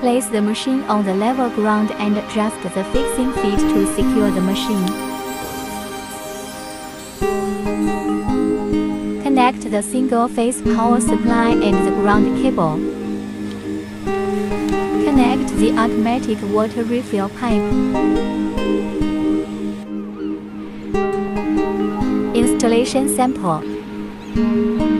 Place the machine on the level ground and adjust the fixing feet to secure the machine. Connect the single-phase power supply and the ground cable. Connect the automatic water refill pipe. Installation sample. Turn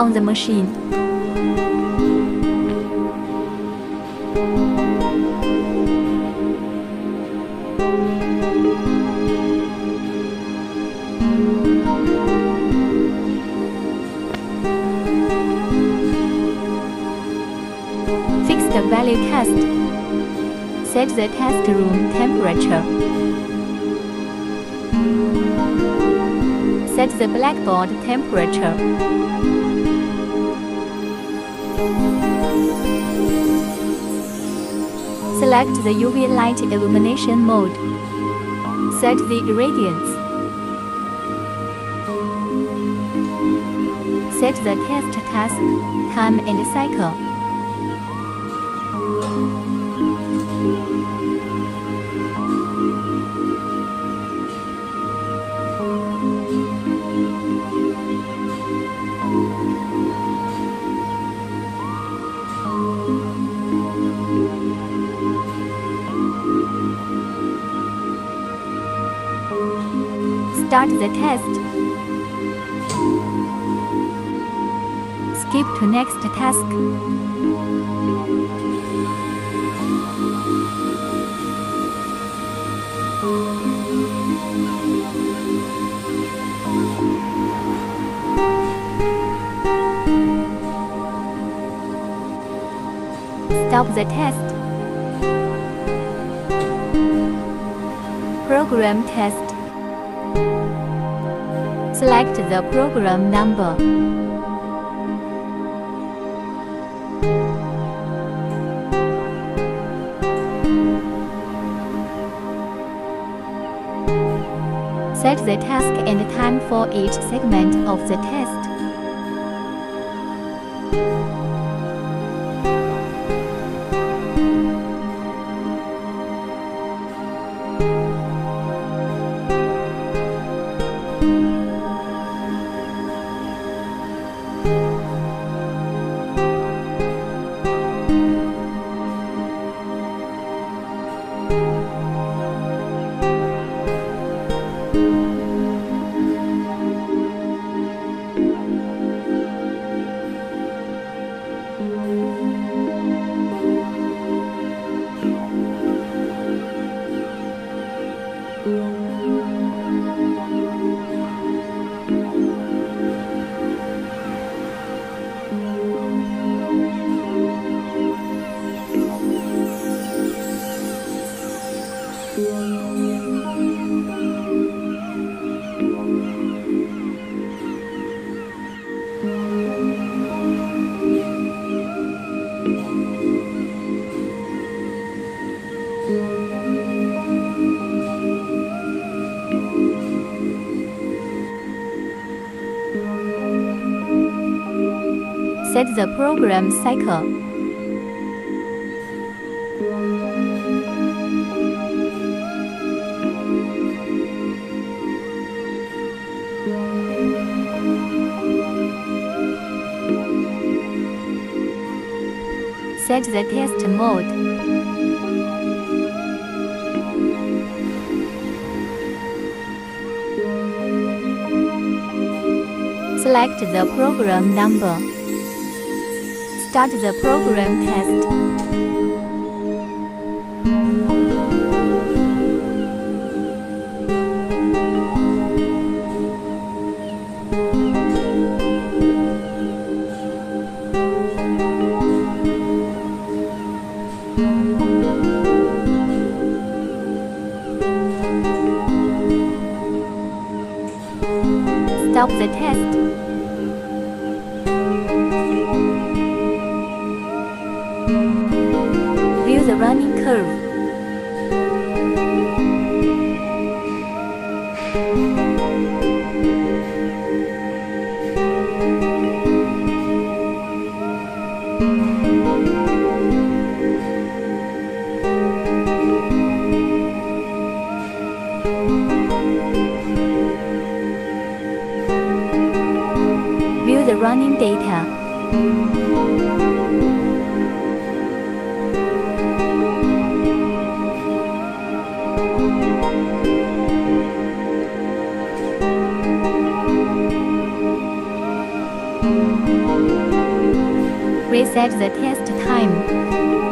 on the machine. Fix the value test. Set the test room temperature. Set the blackboard temperature. Select the UV light illumination mode. Set the irradiance. Set the test task, time and cycle. Start the test. Skip to next task. Stop the test. Program test. Select the program number. Set the task and time for each segment of the test. Set the program cycle. Set the test mode. Select the program number. Start the program test. Test. View the running curve. Running data. Reset the test time.